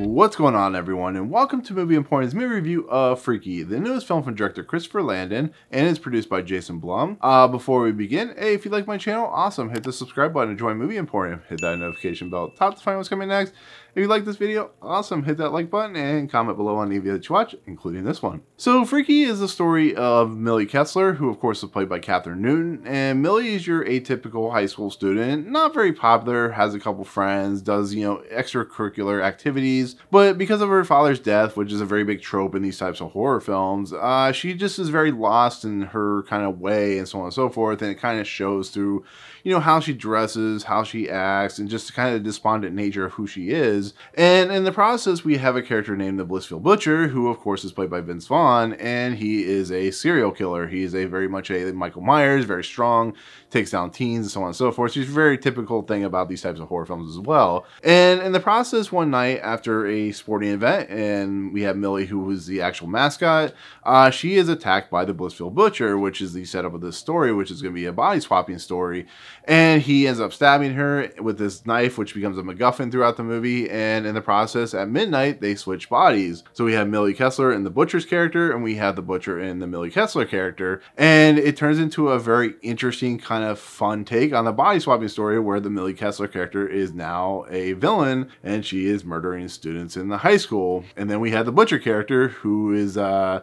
What's going on everyone and welcome to Movie Emporium's movie review of Freaky, the newest film from director Christopher Landon and is produced by Jason Blum. Uh, before we begin, hey, if you like my channel, awesome, hit the subscribe button and join Movie Emporium. Hit that notification bell top to find what's coming next. If you like this video, awesome, hit that like button and comment below on any video that you watch, including this one. So Freaky is the story of Millie Kessler, who of course is played by Kathryn Newton, and Millie is your atypical high school student, not very popular, has a couple friends, does, you know, extracurricular activities, but because of her father's death, which is a very big trope in these types of horror films, uh, she just is very lost in her kind of way and so on and so forth, and it kind of shows through, you know, how she dresses, how she acts, and just kind of despondent nature of who she is, and in the process, we have a character named the Blissfield Butcher, who of course is played by Vince Vaughn, and he is a serial killer. He is a very much a Michael Myers, very strong, takes down teens and so on and so forth. So it's a very typical thing about these types of horror films as well. And in the process, one night after a sporting event, and we have Millie, who was the actual mascot, uh, she is attacked by the Blissfield Butcher, which is the setup of this story, which is going to be a body swapping story. And he ends up stabbing her with this knife, which becomes a MacGuffin throughout the movie in the process, at midnight, they switch bodies. So we have Millie Kessler in the Butcher's character, and we have the Butcher in the Millie Kessler character, and it turns into a very interesting kind of fun take on the body swapping story where the Millie Kessler character is now a villain, and she is murdering students in the high school. And then we have the Butcher character, who is uh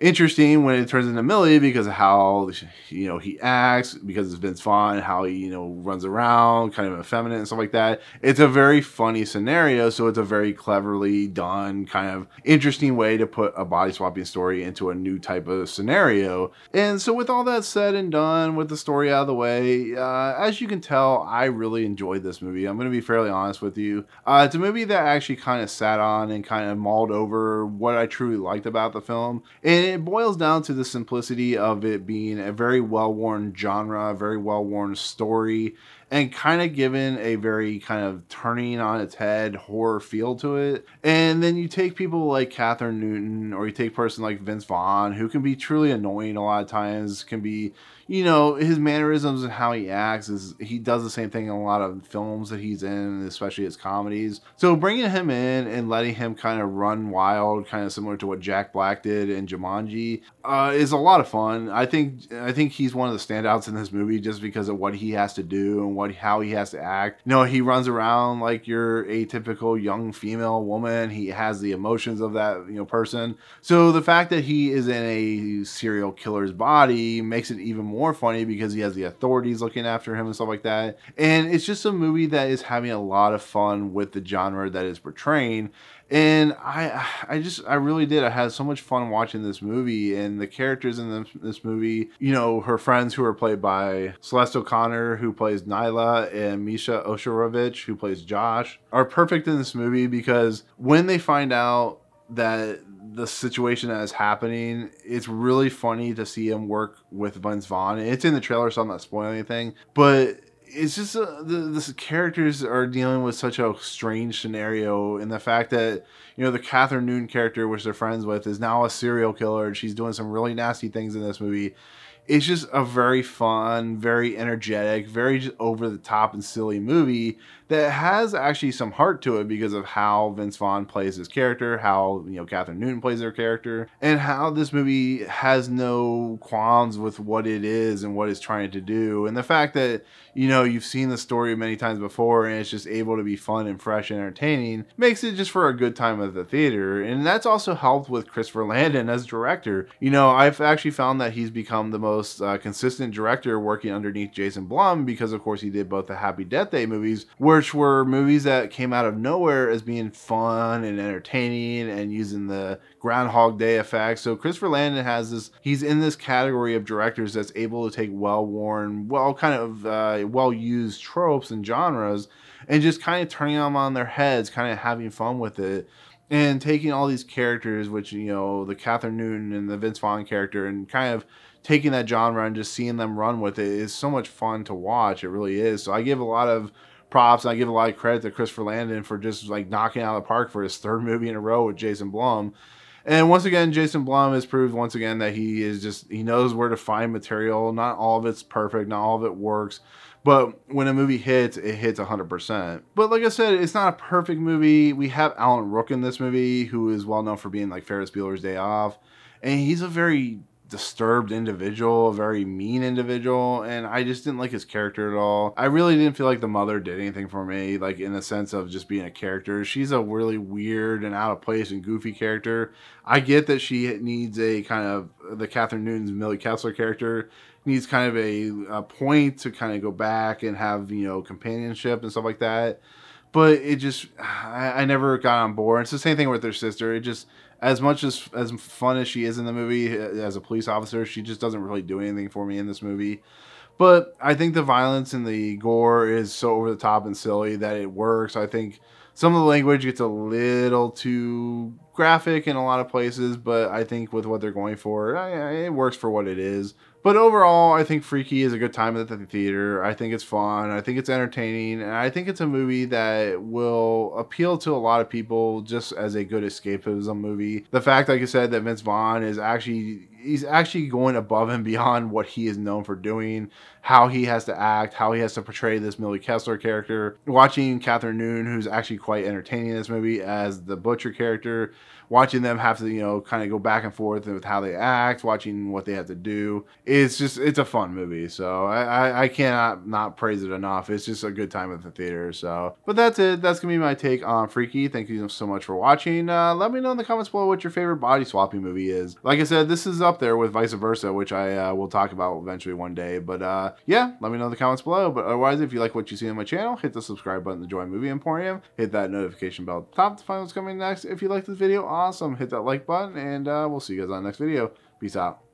interesting when it turns into Millie because of how you know he acts, because it's Vince Vaughn, how he you know runs around, kind of effeminate and stuff like that. It's a very funny scenario, so it's a very cleverly done, kind of interesting way to put a body swapping story into a new type of scenario. And so, with all that said and done, with the story out of the way, uh, as you can tell, I really enjoyed this movie. I'm going to be fairly honest with you. Uh, it's a movie that I actually kind of sat on and kind of mauled over what I truly liked about the film, and it boils down to the simplicity of it being a very well worn genre, a very well worn story, and kind of given a very kind of turning on its head horror feel to it. And then you take people like Kathryn Newton, or you take person like Vince Vaughn, who can be truly annoying a lot of times, can be you know his mannerisms and how he acts is he does the same thing in a lot of films that he's in especially his comedies so bringing him in and letting him kind of run wild kind of similar to what jack black did in jumanji uh, is a lot of fun i think i think he's one of the standouts in this movie just because of what he has to do and what how he has to act you know he runs around like your atypical young female woman he has the emotions of that you know person so the fact that he is in a serial killer's body makes it even more funny because he has the authorities looking after him and stuff like that. And it's just a movie that is having a lot of fun with the genre that is portraying. And I, I just, I really did. I had so much fun watching this movie and the characters in this, this movie. You know, her friends who are played by Celeste O'Connor, who plays Nyla, and Misha Osherovich, who plays Josh, are perfect in this movie because when they find out that the situation that is happening, it's really funny to see him work with Vince Vaughn. It's in the trailer, so I'm not spoiling anything. But it's just uh, the, the characters are dealing with such a strange scenario, and the fact that you know the Kathryn Newton character, which they're friends with, is now a serial killer, and she's doing some really nasty things in this movie. It's just a very fun, very energetic, very over the top and silly movie that has actually some heart to it because of how Vince Vaughn plays his character, how you know Kathryn Newton plays her character, and how this movie has no qualms with what it is and what it's trying to do, and the fact that you know you've seen the story many times before and it's just able to be fun and fresh and entertaining makes it just for a good time at the theater, and that's also helped with Christopher Landon as director. You know, I've actually found that he's become the most uh, consistent director working underneath Jason Blum because, of course, he did both the Happy Death Day movies, which were movies that came out of nowhere as being fun and entertaining and using the Groundhog Day effect. So Christopher Landon has this, he's in this category of directors that's able to take well worn, well kind of uh, well used tropes and genres and just kind of turning them on their heads, kind of having fun with it and taking all these characters, which you know the Kathryn Newton and the Vince Vaughn character, and kind of taking that genre and just seeing them run with it is so much fun to watch. It really is. So I give a lot of props. And I give a lot of credit to Christopher Landon for just like knocking out of the park for his third movie in a row with Jason Blum. And once again, Jason Blum has proved once again that he is just he knows where to find material. Not all of it's perfect, not all of it works, But when a movie hits, it hits 100%. But like I said, it's not a perfect movie. We have Alan Ruck in this movie, who is well known for being like Ferris Bueller's Day Off. And he's a very disturbed individual, a very mean individual, and I just didn't like his character at all. I really didn't feel like the mother did anything for me, like in the sense of just being a character. She's a really weird and out of place and goofy character. I get that she needs a kind of the Kathryn Newton's Millie Kessler character needs kind of a, a point to kind of go back and have you know companionship and stuff like that. But it just I, I never got on board. It's the same thing with her sister. It just as much as as fun as she is in the movie as a police officer, she just doesn't really do anything for me in this movie. But I think the violence and the gore is so over the top and silly that it works. I think some of the language gets a little too graphic in a lot of places, but I think with what they're going for, it works for what it is. But overall, I think Freaky is a good time at the theater. I think it's fun. I think it's entertaining. And I think it's a movie that will appeal to a lot of people just as a good escapism movie. The fact, like I said, that Vince Vaughn is actually he's actually going above and beyond what he is known for doing, how he has to act, how he has to portray this Millie Kessler character. Watching Kathryn Newton, who's actually quite entertaining in this movie as the Butcher character, watching them have to, you know, kind of go back and forth with how they act, watching what they have to do. It's just, it's a fun movie. So I, I, I cannot not praise it enough. It's just a good time at the theater. So, but that's it. That's to be my take on Freaky. Thank you so much for watching. Uh, let me know in the comments below what your favorite body swapping movie is. Like I said, this is up there with Vice Versa, which I uh, will talk about eventually one day. But uh, yeah, let me know in the comments below. But otherwise, if you like what you see on my channel, hit the subscribe button to join Movie Emporium. Hit that notification bell top to find what's coming next. If you like this video, awesome. Hit that like button, and uh, we'll see you guys on the next video. Peace out.